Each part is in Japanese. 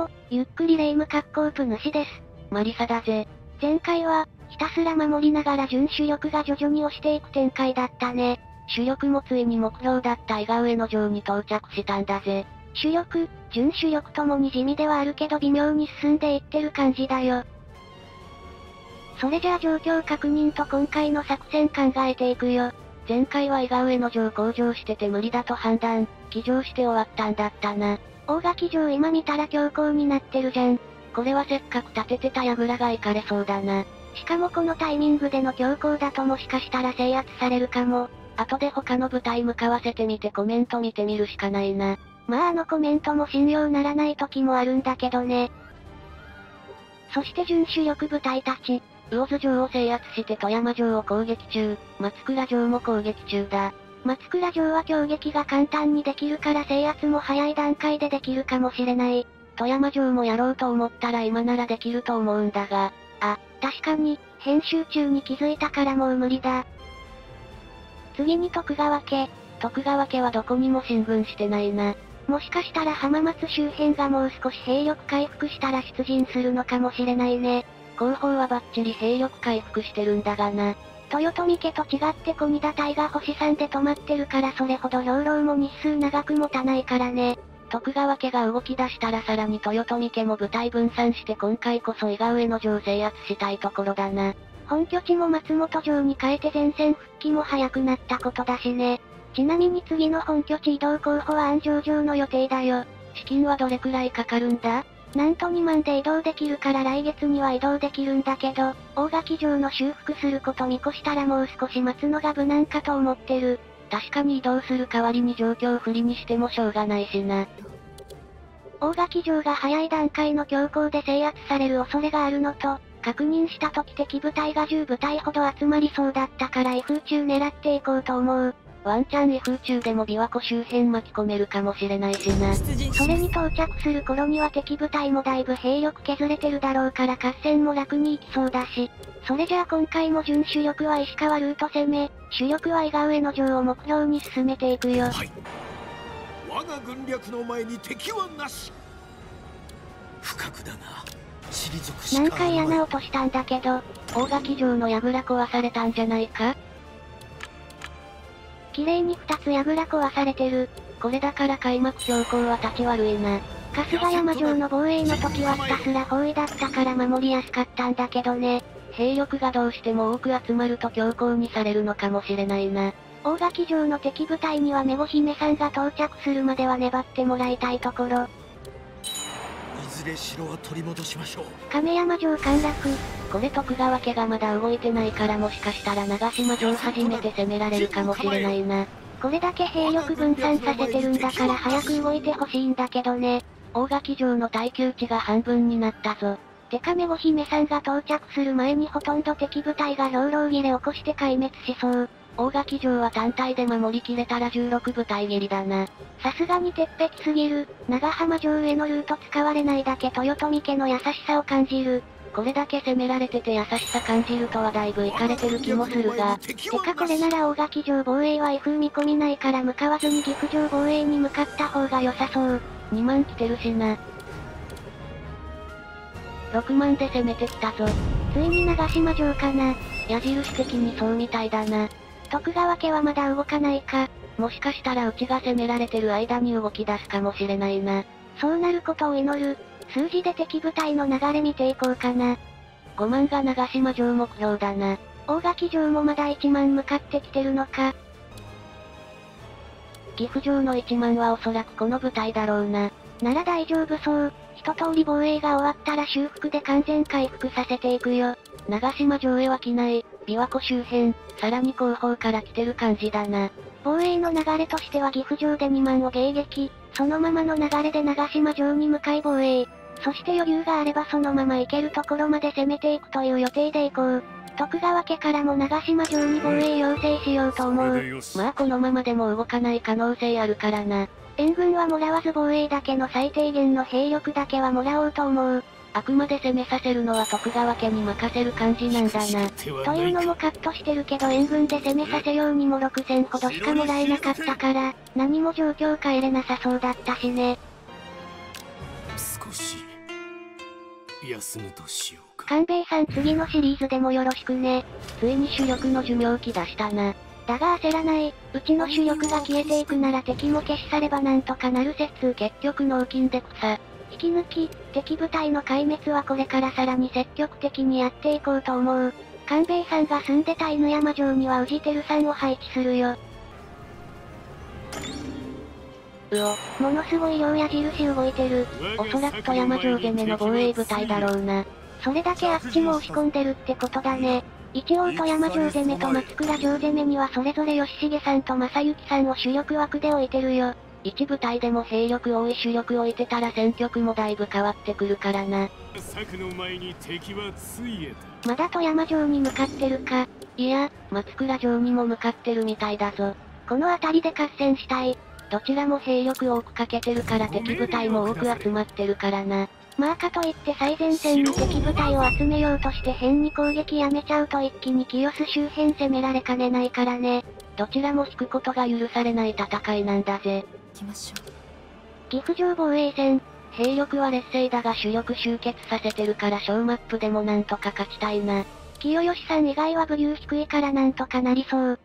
も、ゆっくりレイム格好プ主です。マリサだぜ。前回は、ひたすら守りながら準主力が徐々に押していく展開だったね。主力もついに目標だった伊賀上の城に到着したんだぜ。主力、準主力ともに地味ではあるけど微妙に進んでいってる感じだよ。それじゃあ状況確認と今回の作戦考えていくよ。前回は伊賀上の城向上してて無理だと判断、騎乗して終わったんだったな。大垣城今見たら強行になってるじゃん。これはせっかく建ててた櫓が行かれそうだな。しかもこのタイミングでの強行だともしかしたら制圧されるかも。後で他の部隊向かわせてみてコメント見てみるしかないな。まああのコメントも信用ならない時もあるんだけどね。そして準主力部隊たち。魚津城を制圧して富山城を攻撃中、松倉城も攻撃中だ。松倉城は攻撃が簡単にできるから制圧も早い段階でできるかもしれない。富山城もやろうと思ったら今ならできると思うんだが。あ、確かに、編集中に気づいたからもう無理だ。次に徳川家。徳川家はどこにも進軍してないな。もしかしたら浜松周辺がもう少し兵力回復したら出陣するのかもしれないね。後方はバッチリ兵力回復してるんだがな。豊臣家と違って小荷田隊が星3で止まってるからそれほど兵糧も日数長く持たないからね。徳川家が動き出したらさらに豊臣家も部隊分散して今回こそ伊賀上の城制圧したいところだな。本拠地も松本城に変えて前線復帰も早くなったことだしね。ちなみに次の本拠地移動候補は安城城の予定だよ。資金はどれくらいかかるんだ？なんと2万で移動できるから来月には移動できるんだけど、大垣城の修復すること見越したらもう少し待つのが無難かと思ってる。確かに移動する代わりに状況不利にしてもしょうがないしな。大垣城が早い段階の強行で制圧される恐れがあるのと、確認した時敵部隊が10部隊ほど集まりそうだったから威風中狙っていこうと思う。ワンチャン威風中でも琵琶湖周辺巻き込めるかもしれないしな。それに到着する頃には敵部隊もだいぶ兵力削れてるだろうから合戦も楽に行きそうだし。それじゃあ今回も準主力は石川ルート攻め、主力は伊賀上の城を目標に進めていくよ。はい。我が軍略の前に敵はなし。不覚だな。何回穴落としたんだけど、大垣城の櫓壊されたんじゃないか？綺麗に2つ櫓壊されてる。これだから開幕強行は立ち悪いな。春日山城の防衛の時はひたすら包囲だったから守りやすかったんだけどね。兵力がどうしても多く集まると強行にされるのかもしれないな。大垣城の敵部隊にはメゴ姫さんが到着するまでは粘ってもらいたいところ。ずれ城は取り戻しましょう。亀山城陥落。これ徳川家がまだ動いてないからもしかしたら長島城初めて攻められるかもしれないな。これだけ兵力分散させてるんだから早く動いてほしいんだけどね。大垣城の耐久値が半分になったぞ。デカメゴ姫さんが到着する前にほとんど敵部隊が兵糧切れ起こして壊滅しそう。大垣城は単体で守りきれたら16部隊切りだな。さすがに鉄壁すぎる。長浜城へのルート使われないだけ豊臣家の優しさを感じる。これだけ攻められてて優しさ感じるとはだいぶいかれてる気もするが。てかこれなら大垣城防衛は威風見込みないから向かわずに岐阜城防衛に向かった方が良さそう。2万来てるしな。6万で攻めてきたぞ。ついに長島城かな。矢印的にそうみたいだな。徳川家はまだ動かないか。もしかしたらうちが攻められてる間に動き出すかもしれないな。そうなることを祈る。数字で敵部隊の流れ見ていこうかな。5万が長島城目標だな。大垣城もまだ1万向かってきてるのか。岐阜城の1万はおそらくこの部隊だろうな。なら大丈夫そう。一通り防衛が終わったら修復で完全回復させていくよ。長島城へは来ない。琵琶湖周辺、さらに後方から来てる感じだな。防衛の流れとしては岐阜城で2万を迎撃、そのままの流れで長島城に向かい防衛。そして余裕があればそのまま行けるところまで攻めていくという予定で行こう。徳川家からも長島城に防衛要請しようと思う。まあこのままでも動かない可能性あるからな。援軍はもらわず防衛だけの最低限の兵力だけはもらおうと思う。あくまで攻めさせるのは徳川家に任せる感じなんだな。というのもカットしてるけど援軍で攻めさせようにも6000ほどしかもらえなかったから、何も状況変えれなさそうだったしね。少し、休むとしようか官兵衛さん次のシリーズでもよろしくね。ついに主力の寿命期出したな。だが焦らない。うちの主力が消えていくなら敵も消し去ればなんとかなる説。結局脳筋で草。引き抜き、敵部隊の壊滅はこれからさらに積極的にやっていこうと思う。官兵衛さんが住んでた犬山城には宇治照さんを配置するよ。うお、ものすごい量矢印動いてる。おそらく富山城攻めの防衛部隊だろうな。それだけあっちも押し込んでるってことだね。一応富山城攻めと松倉城攻めにはそれぞれ吉重さんと正幸さんを主力枠で置いてるよ。一部隊でも兵力多い主力置いてたら戦局もだいぶ変わってくるからな。策の前に敵はついえたまだ富山城に向かってるか。いや、松倉城にも向かってるみたいだぞ。この辺りで合戦したい。どちらも兵力多くかけてるから敵部隊も多く集まってるからな。まあかといって最前線の敵部隊を集めようとして変に攻撃やめちゃうと一気に清須周辺攻められかねないからね。どちらも引くことが許されない戦いなんだぜ。行きましょう。岐阜城防衛戦。兵力は劣勢だが主力集結させてるから小マップでもなんとか勝ちたいな。清吉さん以外は武流低いからなんとかなりそう。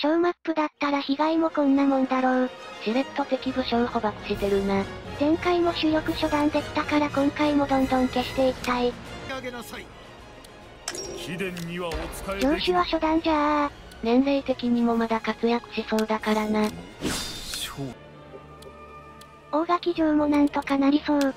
小マップだったら被害もこんなもんだろう。しれっと敵武将捕獲してるな。前回も主力初段できたから今回もどんどん消していきたい。上手は初段じゃあ。年齢的にもまだ活躍しそうだからな。大垣城もなんとかなりそう。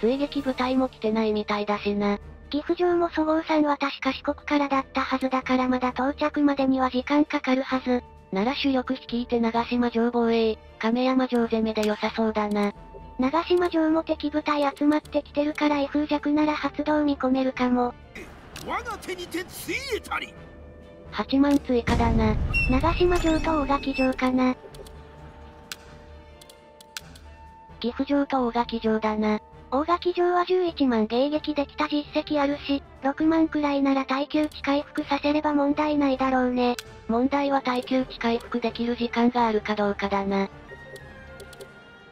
追撃部隊も来てないみたいだしな。岐阜城もそごうさんは確か四国からだったはずだからまだ到着までには時間かかるはず。なら主力率いて長島城防衛、亀山城攻めで良さそうだな。長島城も敵部隊集まってきてるから威風弱なら発動見込めるかも。我が手にてついえたり8万追加だな。長島城と大垣城かな。岐阜城と大垣城だな。大垣城は11万迎撃できた実績あるし、6万くらいなら耐久値回復させれば問題ないだろうね。問題は耐久値回復できる時間があるかどうかだな。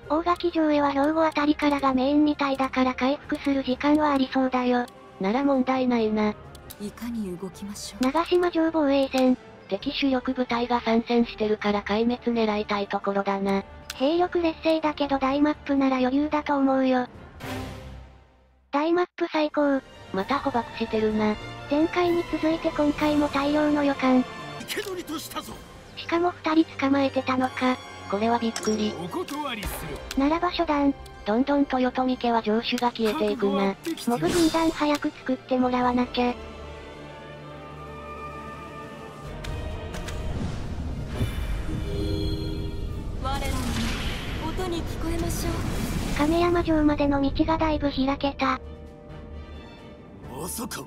大垣城へは兵庫あたりからがメインみたいだから回復する時間はありそうだよ。なら問題ないな。いかに動きましょう。長島城防衛戦。敵主力部隊が参戦してるから壊滅狙いたいところだな。兵力劣勢だけど大マップなら余裕だと思うよ。大マップ最高。また捕獲してるな。前回に続いて今回も大量の予感。生け捕りとしたぞしかも二人捕まえてたのか。これはびっくり。お断りするならば初段。どんどん豊臣家は城主が消えていくな。モブ軍団早く作ってもらわなきゃ。我らの音に聞こえましょう。亀山城までの道がだいぶ開けた。まさか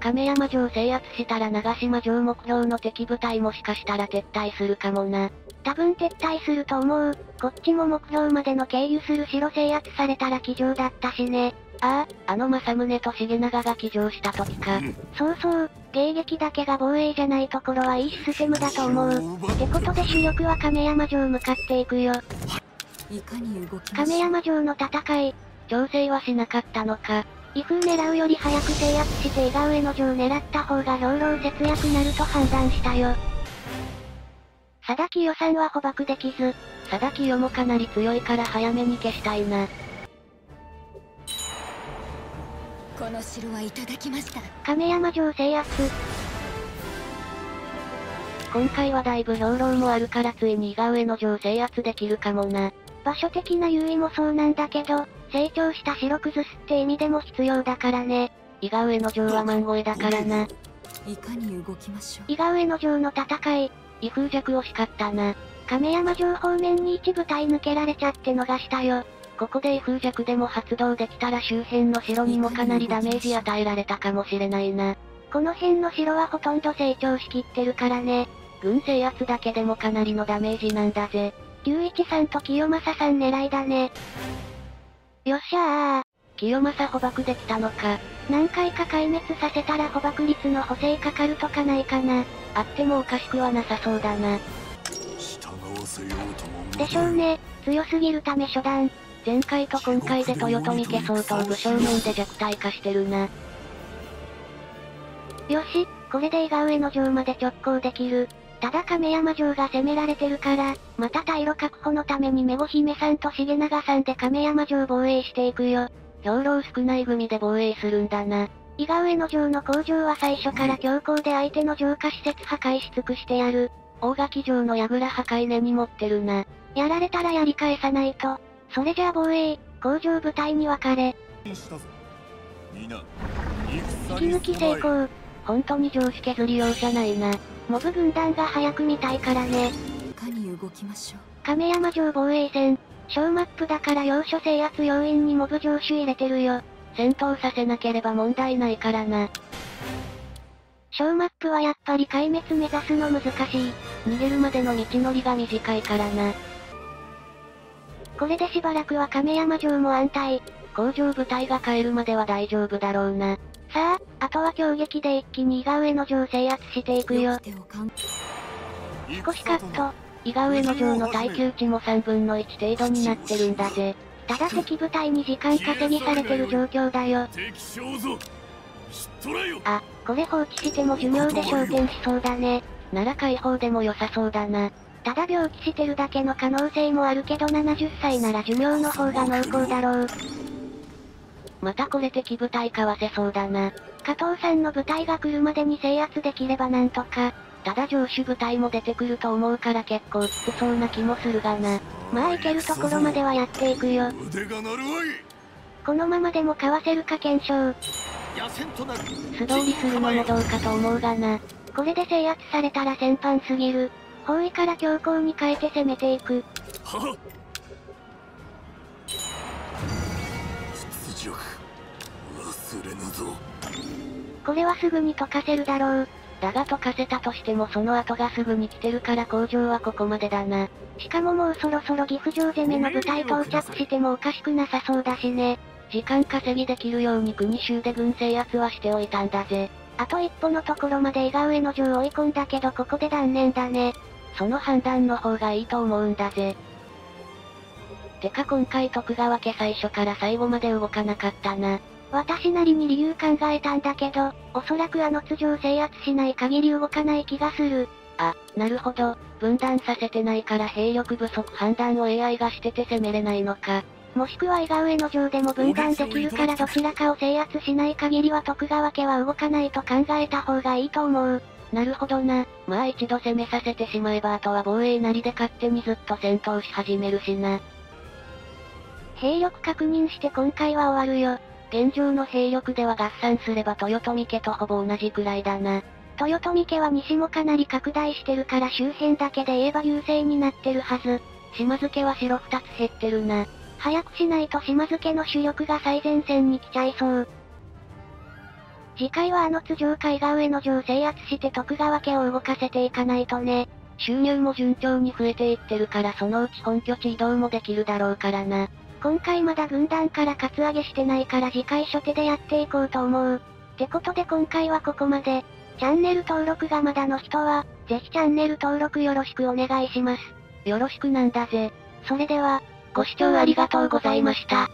亀山城制圧したら長島城目標の敵部隊もしかしたら撤退するかもな。多分撤退すると思う。こっちも目標までの経由する城制圧されたら騎乗だったしね。ああ、あの政宗と重長が騎乗した時か。そうそう、迎撃だけが防衛じゃないところはいいシステムだと思う。ってことで主力は亀山城向かっていくよ。亀山城の戦い。調整はしなかったのか。威風狙うより早く制圧して伊賀上の城狙った方が兵糧節約なると判断したよ。佐田清さんは捕獲できず、佐田清もかなり強いから早めに消したいな。この城はいただきました。亀山城制圧。今回はだいぶ兵糧もあるからついに伊賀上の城制圧できるかもな。場所的な優位もそうなんだけど、成長した城崩すって意味でも必要だからね。伊賀上の城は万超えだからな。いかに動きましょう。伊賀上の城の戦い。威風弱惜しかったな。亀山城方面に一部隊抜けられちゃって逃したよ。ここで威風弱でも発動できたら周辺の城にもかなりダメージ与えられたかもしれないな。この辺の城はほとんど成長しきってるからね。軍制圧だけでもかなりのダメージなんだぜ。龍一さんと清正さん狙いだね。よっしゃー。清正捕獲できたのか。何回か壊滅させたら捕獲率の補正かかるとかないかな。あってもおかしくはなさそうだな。でしょうね。強すぎるため初段。前回と今回で豊臣家相当武将面で弱体化してるな。よし、これで伊賀上の城まで直行できる。ただ亀山城が攻められてるから、また退路確保のためにメゴ姫さんと重長さんで亀山城防衛していくよ。兵糧少ない組で防衛するんだな。伊賀上の城の工場は最初から強行で相手の城下施設破壊し尽くしてやる。大垣城の櫓破壊根に持ってるな。やられたらやり返さないと。それじゃあ防衛、工場部隊に分かれ。皆引き抜き成功。本当に城主削り用じゃないな。モブ軍団が早く見たいからね。いかに動きましょう亀山城防衛戦。小マップだから要所制圧要員にモブ城主入れてるよ。戦闘させなければ問題ないからな。小マップはやっぱり壊滅目指すの難しい。逃げるまでの道のりが短いからな。これでしばらくは亀山城も安泰。工場部隊が帰るまでは大丈夫だろうな。さあ、あとは強撃で一気に伊賀上の城制圧していくよ。少しカット。伊賀上の城の耐久値も3分の1程度になってるんだぜ。ただ敵部隊に時間稼ぎされてる状況だよあ、これ放置しても寿命で昇天しそうだね。なら解放でも良さそうだな。ただ病気してるだけの可能性もあるけど70歳なら寿命の方が濃厚だろう。またこれ敵部隊かわせそうだな。加藤さんの部隊が来るまでに制圧できればなんとか。ただ上手部隊も出てくると思うから結構きつそうな気もするがな。まあ行けるところまではやっていくよ。腕が鳴るわいこのままでもかわせるか検証。素通りするのもどうかと思うがな。これで制圧されたら戦犯すぎる。包囲から強行に変えて攻めていく。れぬぞこれはすぐに溶かせるだろう。だが溶かせたとしてもその後がすぐに来てるから工場はここまでだな。しかももうそろそろ岐阜城攻めの部隊到着してもおかしくなさそうだしね。時間稼ぎできるように国衆で軍制圧はしておいたんだぜ。あと一歩のところまで伊賀上の城を追い込んだけどここで断念だね。その判断の方がいいと思うんだぜ。てか今回徳川家最初から最後まで動かなかったな。私なりに理由考えたんだけど、おそらくあの津城制圧しない限り動かない気がする。あ、なるほど。分断させてないから兵力不足判断を AI がしてて攻めれないのか。もしくは伊賀上の城でも分断できるからどちらかを制圧しない限りは徳川家は動かないと考えた方がいいと思う。なるほどな。まあ一度攻めさせてしまえばあとは防衛なりで勝手にずっと戦闘し始めるしな。兵力確認して今回は終わるよ。現状の兵力では合算すれば豊臣家とほぼ同じくらいだな。豊臣家は西もかなり拡大してるから周辺だけで言えば優勢になってるはず。島津家は城2つ減ってるな。早くしないと島津家の主力が最前線に来ちゃいそう。次回はあの津城海側上の城制圧して徳川家を動かせていかないとね。収入も順調に増えていってるからそのうち本拠地移動もできるだろうからな。今回まだ軍団からカツアゲしてないから次回初手でやっていこうと思う。ってことで今回はここまで。チャンネル登録がまだの人は、ぜひチャンネル登録よろしくお願いします。よろしくなんだぜ。それでは、ご視聴ありがとうございました。